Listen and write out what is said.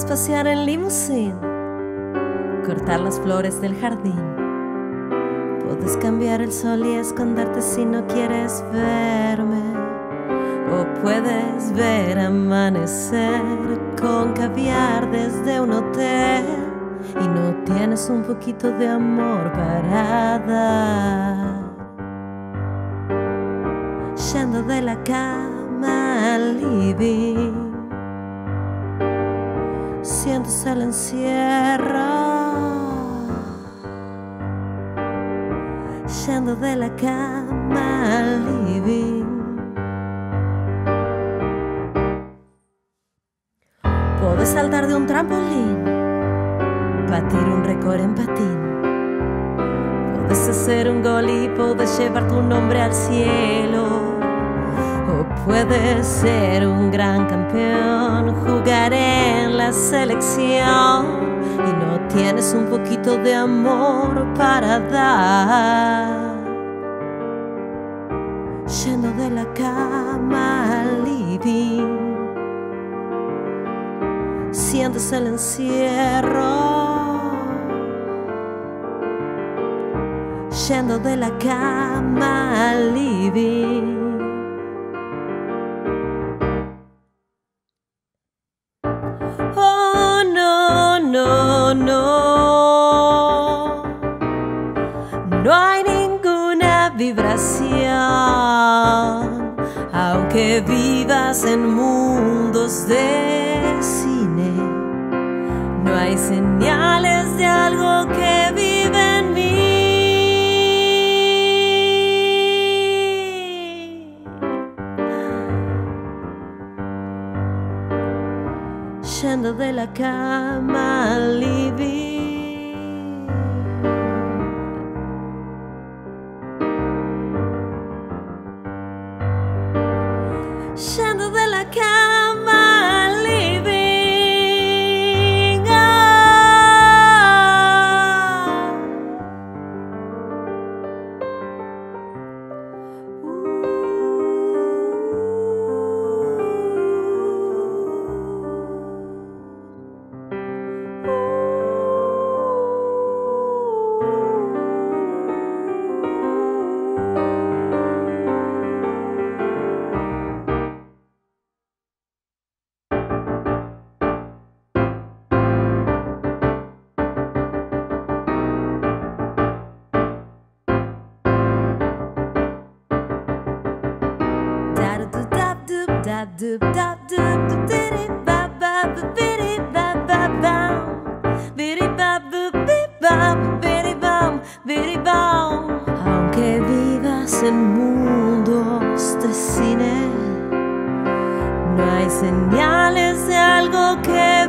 pasear en limusín, cortar las flores del jardín. Puedes cambiar el sol y esconderte si no quieres verme. O puedes ver amanecer con caviar desde un hotel y no tienes un poquito de amor para dar. Yendo de la cama al living, el encierro. Yendo de la cama al living. Puedes saltar de un trampolín, batir un récord en patín. Puedes hacer un gol y puedes llevar tu nombre al cielo. O puedes ser un gran campeón, jugar en selección y no tienes un poquito de amor para dar. Yendo de la cama al living sientes el encierro. Yendo de la cama al living. No, no. Hay ninguna vibración, aunque vivas en mundos Yendo de la cama al living. Aunque vivas en mundos de cine, hay señales de algo que